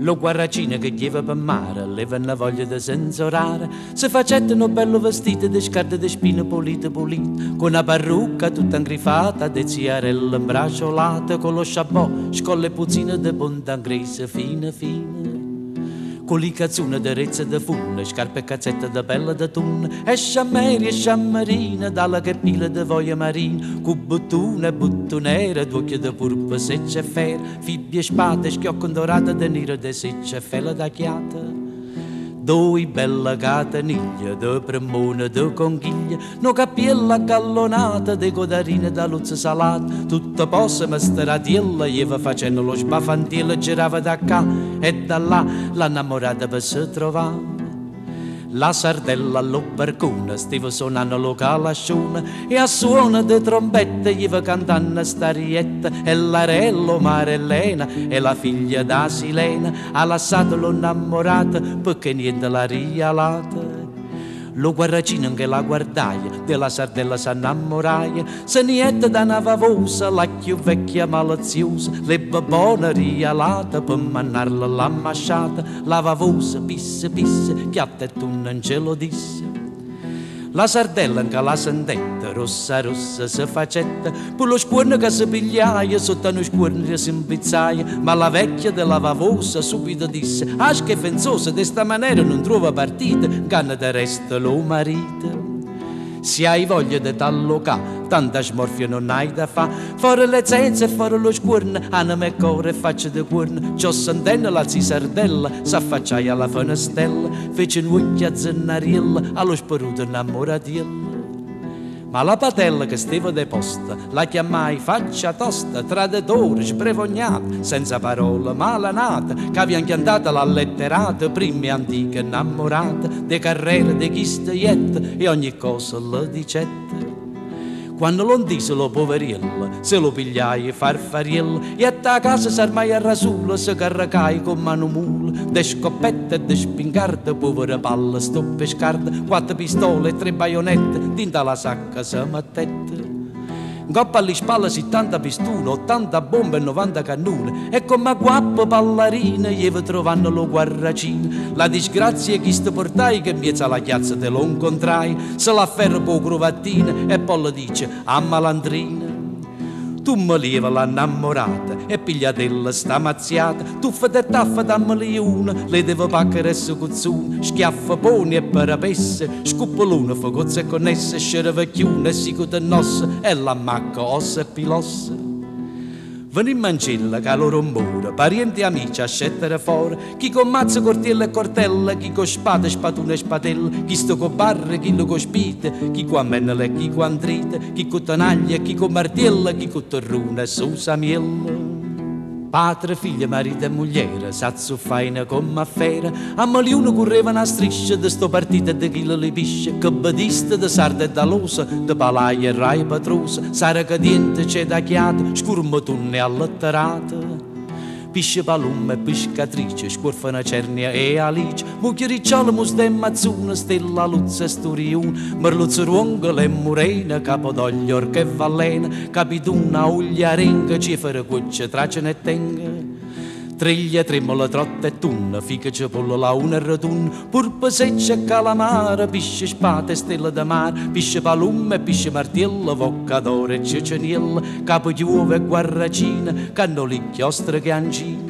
Lo guarracino che chieva per mare, leva una voglia di. Se facettano bello vestito di scarpe di spine pulite pulite, con una parrucca tutta ingrifata, de ziarelle imbracciolate, con lo chapeau, scolle puzzine di punta ingrisa fine fine con li cazzune de rezze de funne, scarpe e cazzette de pelle de tunne, e sciammeri e sciammarina, dalla che pila de voglia marina, cu buttune e buttunere, d'occhio de purpa, secce e fer, fibbie e spade, schiocco dorate de nero de secce e fela da chiata. Doi bella cataniglia de premone de conchiglia, no capiella gallonata de codarine da luzza salata, tutta possa masteratiella, ieva facendo lo sbafantiello, girava da qua e da là, l'annamorata per si trovare. La sardella allo barcone stava suonando lo calascione e a suono di trombette gli va cantando starietta e l'arello Marellena e la figlia da Silena ha lasciato l'innamorata perché niente l'ha rialata. Lo guarracino che la guardaia della sardella s'annamoraia se niente da una vavosa la più vecchia maliziosa le babone rialata per mannarla la masciata la vavosa pisse pisse piatta e tu non ce lo disse la sardella che la sentetta, rossa rossa si facetta, per lo scuorno che si pigliaia, sotto uno scuorno che si impizzaia, ma la vecchia della vavosa subito disse, ah che fenzosa, di sta maniera non trova partita, canna de resto lo marito. Se hai voglia di t'allocà, tanta smorfia non hai da fa. Fuori le zenze e fuori lo scuorno, anima e cuore e faccia di cuorno. Ciò sentendo la zisardella, s'affacciai alla fenestella, fece un occhio a zennariella, allo sparuto innamoratiella. Ma la patella che stava deposta la chiamai faccia tosta, traditore, sprevognata, senza parole, malanata, che aveva chiantata la letterata, prima antica innamorata, de carriere, de chistaiette e ogni cosa le dicette. Quando lo disse lo poverello, se lo pigliai farfariello, e a casa s'armai a rasulo, se carracai con mano mula, de scoppette e de spingarde, povera palla, sto pescarde, quattro pistole e tre baionette, dinta la sacca se mettette. Goppa alle spalle 70 pistone, 80 bombe e 90 cannone. E come guappo ballerina gli trovando lo guarracino. La disgrazia che sto portai che miezza la chiazza te lo incontrai. Se la ferro po' crovattina e poi le dice a malandrina. Tu mi leva l'annamorata e pigliatella sta mazziata, tuffa de taffa dammeli una, le devo paccare su cuzzuna, schiaffa poni e parapesse, scuppoluna, fogozze connesse, scervecchiuna, sicuta nossa e la macca ossa e pilossa. Venim mancilla, che loro mura, parenti e amici a scettere fuori, chi con mazzo, cortiella e cortella, chi con spada, spatuna e spatella, chi sto con barre, chi lo con spite, chi con mennele e chi con trite, chi con tanaglia, chi con martella, chi con terruna e susamiella. Padre, figlio, marito e mogliere, sazzo faina come affera, a Maliuno correva una striscia de sto partito e de chi le pisce, che badista de sarda e dalosa, de palaia e rai patrosa, sara cadiente c'è da chiato, scurmatunne alletterata. Pisce palume, pescatrice, scorfana cernia e alice, mucchiericciolo, musdemma, mazzuna, stella, luzza e sturiun, merluzzo, ruongole e murena, capodoglio, orca e vallena, capituna, uglia, renga, cifere, cucce, tracene e tenga. Triglia, tremola, trotta e tunna, fica, cipolla, la una e rotun, purpa, seccia, calamara, pisce, spate, stella da mar, pisce, palume, pisce, martello, voccadore e ceceniella, capo di uova e guarracina, cannoli, chiostre, gancina. Vongolo,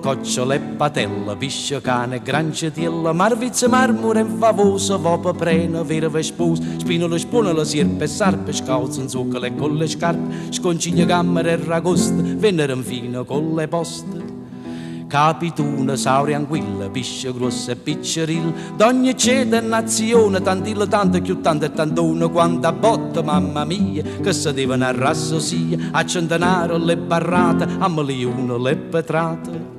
cocciola e patella, pisce, cane, granciatella, marvizze, marmore e favosa, vopa, prena, verve, spus, spinolo, spunolo, sierpe, e sarpe, scalzo, zuccole e con le scarpe, sconciglia, gammere e ragosta, venere infine con le poste. Capituna, sauria anguilla, pisce grossa e picceril, d'ogni ceda nazione, tantilla, tanta, più tanta e tantona, quanta botta, mamma mia, che si devono arrassosia, a centenaro le barrate, a milione le petrate.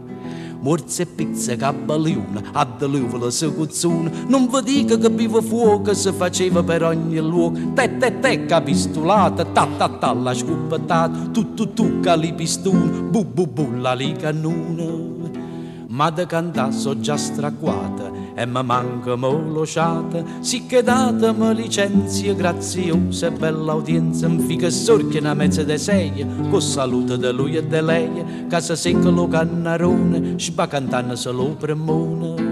Morze pizza, cabaliuna, a deluvolo se cuzzuna, non vi dica che vivo fuoco si faceva per ogni luogo, te te te capistolata, ta ta ta la scupettata, tu tu tu calipistuna, bu bu bu la li cannuna ma da cantà so già stracquata e mi manca molosciata, si che datemi licenzia graziosa e bella udienza, mi fica sorchia una mezza de sei, con salute de lui e de lei, casa secca lo cannarone, sbacantana solo premone,